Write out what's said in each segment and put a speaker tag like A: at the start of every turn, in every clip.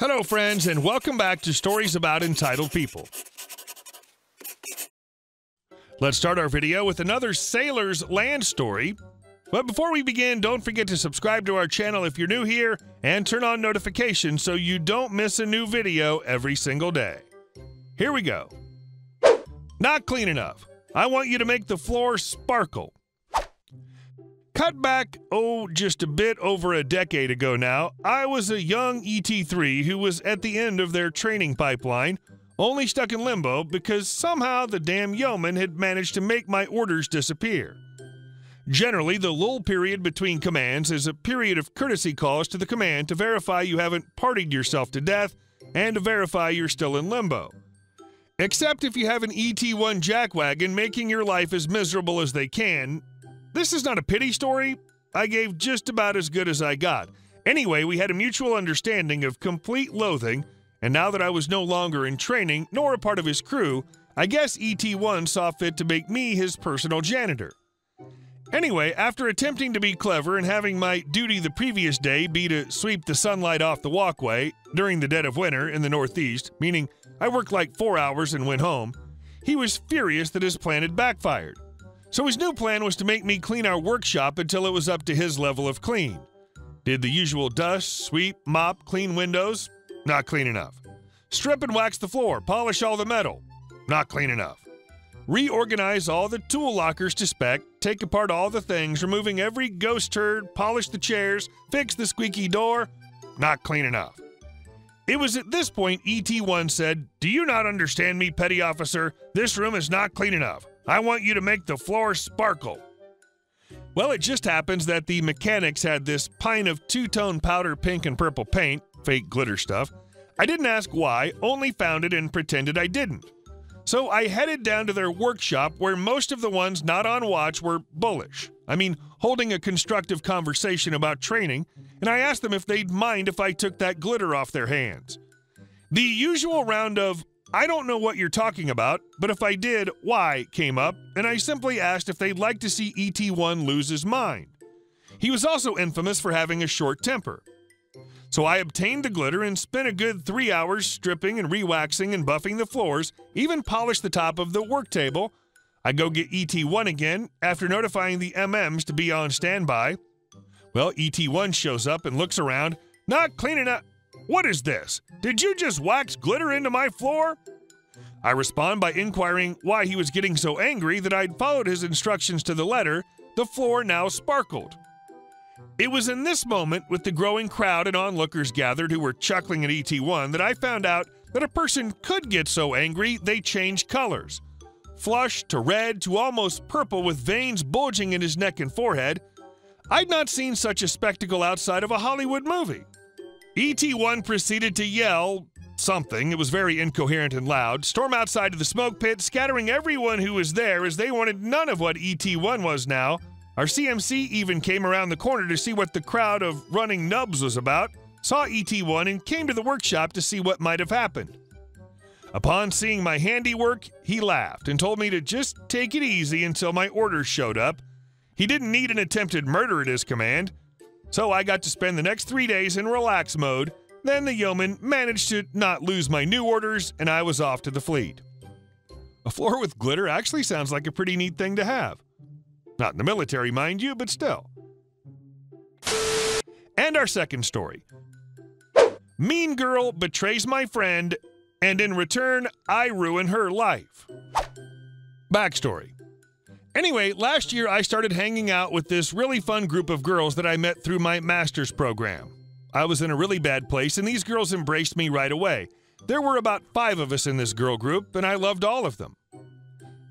A: Hello, friends, and welcome back to Stories About Entitled People. Let's start our video with another Sailor's Land story. But before we begin, don't forget to subscribe to our channel if you're new here and turn on notifications so you don't miss a new video every single day. Here we go. Not clean enough. I want you to make the floor sparkle. Cut back, oh, just a bit over a decade ago now, I was a young ET3 who was at the end of their training pipeline, only stuck in limbo because somehow the damn yeoman had managed to make my orders disappear. Generally, the lull period between commands is a period of courtesy calls to the command to verify you haven't partied yourself to death and to verify you're still in limbo. Except if you have an ET1 jackwagon making your life as miserable as they can, this is not a pity story. I gave just about as good as I got. Anyway, we had a mutual understanding of complete loathing, and now that I was no longer in training nor a part of his crew, I guess ET1 saw fit to make me his personal janitor. Anyway, after attempting to be clever and having my duty the previous day be to sweep the sunlight off the walkway during the dead of winter in the Northeast, meaning I worked like four hours and went home, he was furious that his plan had backfired. So his new plan was to make me clean our workshop until it was up to his level of clean. Did the usual dust, sweep, mop, clean windows? Not clean enough. Strip and wax the floor, polish all the metal? Not clean enough. Reorganize all the tool lockers to spec, take apart all the things, removing every ghost turd, polish the chairs, fix the squeaky door? Not clean enough. It was at this point ET1 said, Do you not understand me, petty officer? This room is not clean enough. I want you to make the floor sparkle. Well, it just happens that the mechanics had this pint of two tone powder pink and purple paint, fake glitter stuff. I didn't ask why, only found it and pretended I didn't. So I headed down to their workshop where most of the ones not on watch were bullish. I mean, holding a constructive conversation about training, and I asked them if they'd mind if I took that glitter off their hands. The usual round of, I don't know what you're talking about, but if I did, why came up, and I simply asked if they'd like to see ET1 lose his mind. He was also infamous for having a short temper. So I obtained the glitter and spent a good three hours stripping and rewaxing and buffing the floors, even polished the top of the work table. I go get ET1 again after notifying the MMs to be on standby. Well, ET1 shows up and looks around, not cleaning up. What is this? Did you just wax glitter into my floor? I respond by inquiring why he was getting so angry that I'd followed his instructions to the letter. The floor now sparkled. It was in this moment, with the growing crowd and onlookers gathered who were chuckling at ET1, that I found out that a person could get so angry they change colors. Flush to red to almost purple with veins bulging in his neck and forehead. I'd not seen such a spectacle outside of a Hollywood movie. ET1 proceeded to yell something, it was very incoherent and loud, storm outside of the smoke pit, scattering everyone who was there as they wanted none of what ET1 was now. Our CMC even came around the corner to see what the crowd of running nubs was about, saw ET1, and came to the workshop to see what might have happened. Upon seeing my handiwork, he laughed and told me to just take it easy until my orders showed up. He didn't need an attempted murder at his command. So I got to spend the next three days in relax mode. Then the yeoman managed to not lose my new orders, and I was off to the fleet. A floor with glitter actually sounds like a pretty neat thing to have. Not in the military, mind you, but still. And our second story Mean girl betrays my friend, and in return, I ruin her life. Backstory Anyway, last year I started hanging out with this really fun group of girls that I met through my master's program. I was in a really bad place, and these girls embraced me right away. There were about five of us in this girl group, and I loved all of them.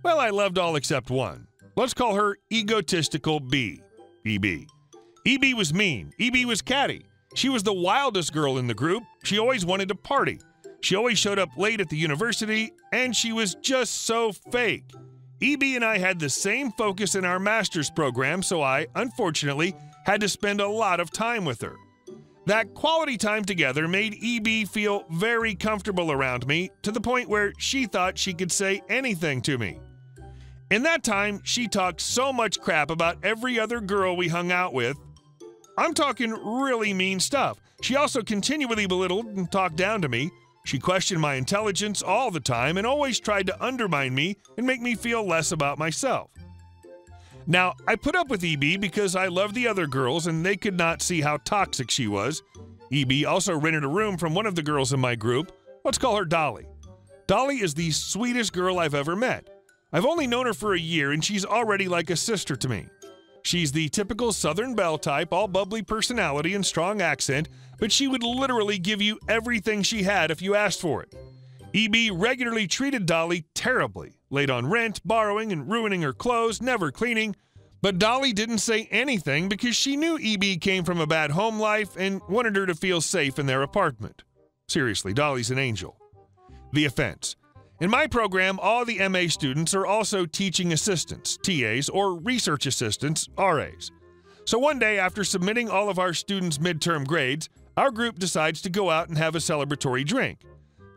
A: Well, I loved all except one. Let's call her egotistical B. EB. EB was mean. EB was catty. She was the wildest girl in the group. She always wanted to party. She always showed up late at the university, and she was just so fake. EB and I had the same focus in our master's program, so I, unfortunately, had to spend a lot of time with her. That quality time together made EB feel very comfortable around me to the point where she thought she could say anything to me. In that time, she talked so much crap about every other girl we hung out with. I'm talking really mean stuff. She also continually belittled and talked down to me. She questioned my intelligence all the time and always tried to undermine me and make me feel less about myself. Now, I put up with EB because I loved the other girls and they could not see how toxic she was. EB also rented a room from one of the girls in my group. Let's call her Dolly. Dolly is the sweetest girl I've ever met. I've only known her for a year and she's already like a sister to me. She's the typical Southern Belle type, all bubbly personality and strong accent, but she would literally give you everything she had if you asked for it. EB regularly treated Dolly terribly, late on rent, borrowing and ruining her clothes, never cleaning. But Dolly didn't say anything because she knew EB came from a bad home life and wanted her to feel safe in their apartment. Seriously, Dolly's an angel. The offense. In my program, all the MA students are also teaching assistants, TAs, or research assistants, RAs. So one day, after submitting all of our students' midterm grades, our group decides to go out and have a celebratory drink.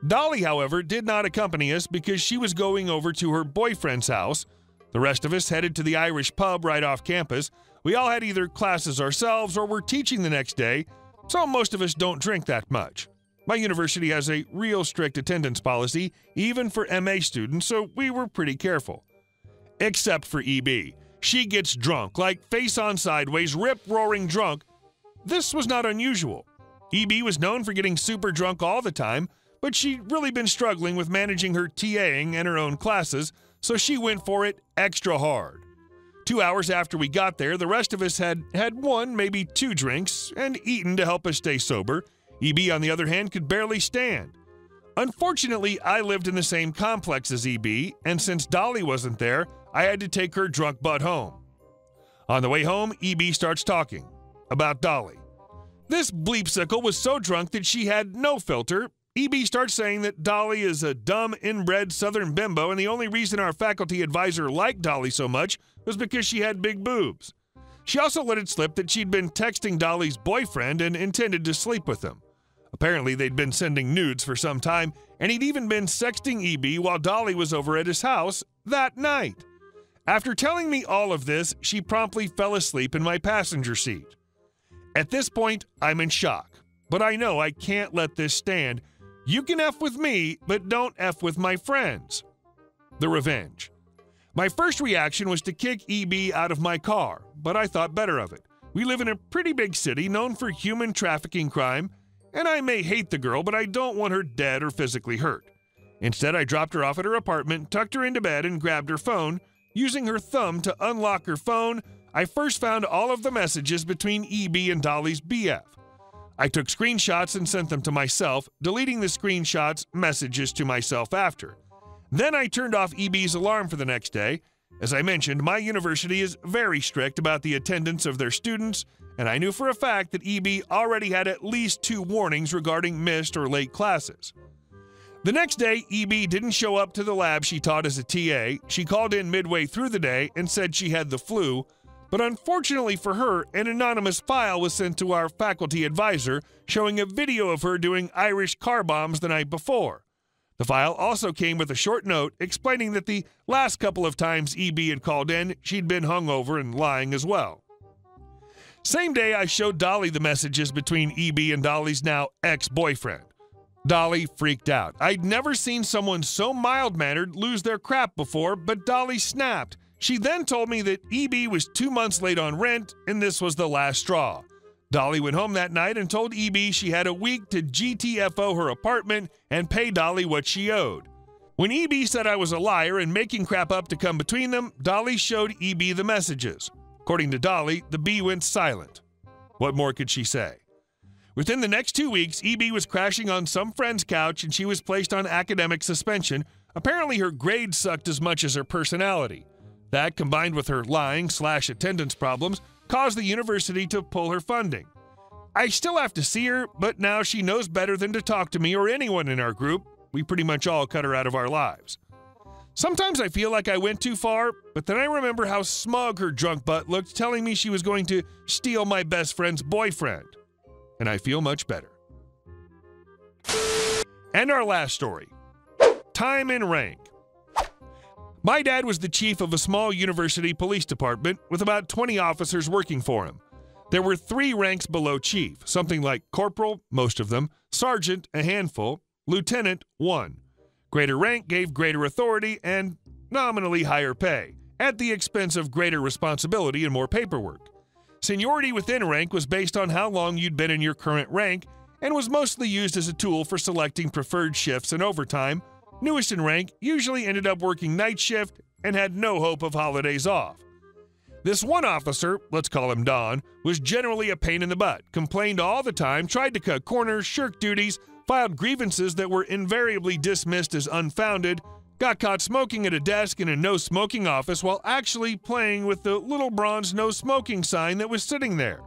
A: Dolly, however, did not accompany us because she was going over to her boyfriend's house. The rest of us headed to the Irish pub right off campus. We all had either classes ourselves or were teaching the next day, so most of us don't drink that much. My university has a real strict attendance policy, even for MA students, so we were pretty careful. Except for EB. She gets drunk, like face on sideways, rip roaring drunk. This was not unusual. EB was known for getting super drunk all the time, but she'd really been struggling with managing her TAing and her own classes, so she went for it extra hard. Two hours after we got there, the rest of us had had one, maybe two drinks, and eaten to help us stay sober. EB, on the other hand, could barely stand. Unfortunately, I lived in the same complex as EB, and since Dolly wasn't there, I had to take her drunk butt home. On the way home, EB starts talking about Dolly. This bleepsicle was so drunk that she had no filter. EB starts saying that Dolly is a dumb, inbred Southern bimbo, and the only reason our faculty advisor liked Dolly so much was because she had big boobs. She also let it slip that she'd been texting Dolly's boyfriend and intended to sleep with him. Apparently, they'd been sending nudes for some time, and he'd even been sexting EB while Dolly was over at his house that night. After telling me all of this, she promptly fell asleep in my passenger seat. At this point, I'm in shock, but I know I can't let this stand. You can F with me, but don't F with my friends. The revenge. My first reaction was to kick EB out of my car, but I thought better of it. We live in a pretty big city known for human trafficking crime, and I may hate the girl, but I don't want her dead or physically hurt. Instead, I dropped her off at her apartment, tucked her into bed, and grabbed her phone. Using her thumb to unlock her phone, I first found all of the messages between EB and Dolly's BF. I took screenshots and sent them to myself, deleting the screenshots messages to myself after. Then I turned off EB's alarm for the next day. As I mentioned, my university is very strict about the attendance of their students, and I knew for a fact that EB already had at least two warnings regarding missed or late classes. The next day, EB didn't show up to the lab she taught as a TA. She called in midway through the day and said she had the flu, but unfortunately for her, an anonymous file was sent to our faculty advisor showing a video of her doing Irish car bombs the night before. The file also came with a short note explaining that the last couple of times EB had called in, she'd been hungover and lying as well. Same day, I showed Dolly the messages between EB and Dolly's now ex boyfriend. Dolly freaked out. I'd never seen someone so mild mannered lose their crap before, but Dolly snapped. She then told me that EB was two months late on rent and this was the last straw. Dolly went home that night and told EB she had a week to GTFO her apartment and pay Dolly what she owed. When EB said I was a liar and making crap up to come between them, Dolly showed EB the messages. According to Dolly, the B went silent. What more could she say? Within the next two weeks, EB was crashing on some friend's couch and she was placed on academic suspension. Apparently, her grades sucked as much as her personality. That, combined with her lying slash attendance problems, caused the university to pull her funding. I still have to see her, but now she knows better than to talk to me or anyone in our group. We pretty much all cut her out of our lives. Sometimes I feel like I went too far, but then I remember how smug her drunk butt looked telling me she was going to steal my best friend's boyfriend. And I feel much better. And our last story time and rank. My dad was the chief of a small university police department with about 20 officers working for him. There were three ranks below chief, something like corporal, most of them, sergeant, a handful, lieutenant, one. Greater rank gave greater authority and nominally higher pay, at the expense of greater responsibility and more paperwork. Seniority within rank was based on how long you'd been in your current rank and was mostly used as a tool for selecting preferred shifts and overtime. Newest in rank usually ended up working night shift and had no hope of holidays off. This one officer, let's call him Don, was generally a pain in the butt, complained all the time, tried to cut corners, shirked duties, filed grievances that were invariably dismissed as unfounded, got caught smoking at a desk in a no smoking office while actually playing with the little bronze no smoking sign that was sitting there.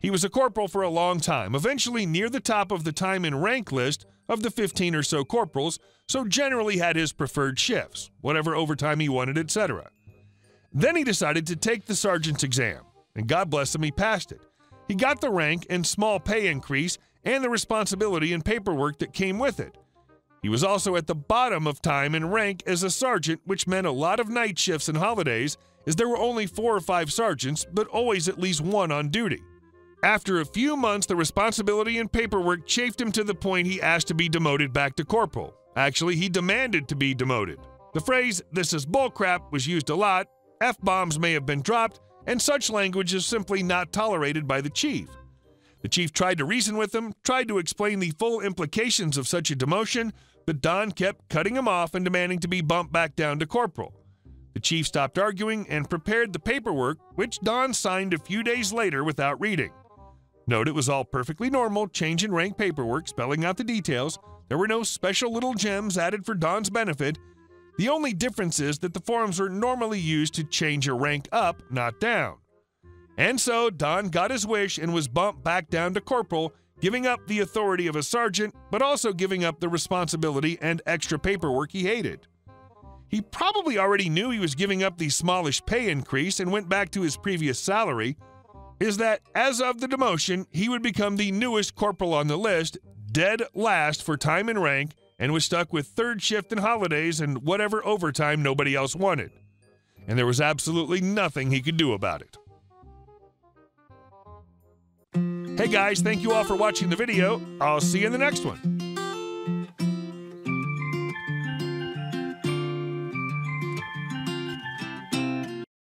A: He was a corporal for a long time, eventually near the top of the time in rank list of the 15 or so corporals, so generally had his preferred shifts, whatever overtime he wanted, etc. Then he decided to take the sergeant's exam, and God bless him, he passed it. He got the rank and small pay increase and the responsibility and paperwork that came with it. He was also at the bottom of time and rank as a sergeant, which meant a lot of night shifts and holidays, as there were only four or five sergeants, but always at least one on duty. After a few months, the responsibility and paperwork chafed him to the point he asked to be demoted back to corporal. Actually, he demanded to be demoted. The phrase, this is bullcrap, was used a lot, F bombs may have been dropped, and such language is simply not tolerated by the chief. The chief tried to reason with him, tried to explain the full implications of such a demotion, but Don kept cutting him off and demanding to be bumped back down to corporal. The chief stopped arguing and prepared the paperwork, which Don signed a few days later without reading. Note it was all perfectly normal change in rank paperwork, spelling out the details. There were no special little gems added for Don's benefit, the only difference is that the forms were normally used to change a rank up, not down. And so Don got his wish and was bumped back down to corporal, giving up the authority of a sergeant, but also giving up the responsibility and extra paperwork he hated. He probably already knew he was giving up the smallish pay increase and went back to his previous salary. Is that as of the demotion, he would become the newest corporal on the list, dead last for time and rank, and was stuck with third shift and holidays and whatever overtime nobody else wanted. And there was absolutely nothing he could do about it. Hey guys, thank you all for watching the video. I'll see you in the next one.